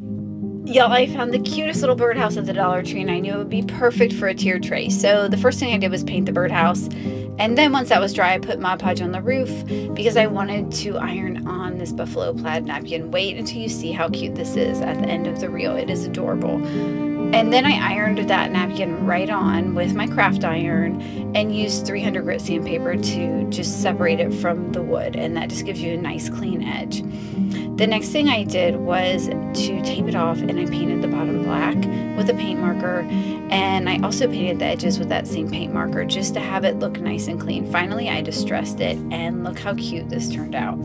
Y'all, I found the cutest little birdhouse at the Dollar Tree and I knew it would be perfect for a tier tray. So the first thing I did was paint the birdhouse. And then once that was dry, I put Mod Podge on the roof because I wanted to iron on this buffalo plaid napkin. Wait until you see how cute this is at the end of the reel. It is adorable. And then I ironed that napkin right on with my craft iron and used 300 grit sandpaper to just separate it from the wood. And that just gives you a nice clean edge. The next thing I did was to tape it off and I painted the bottom black with a paint marker and I also painted the edges with that same paint marker just to have it look nice and clean. Finally, I distressed it and look how cute this turned out.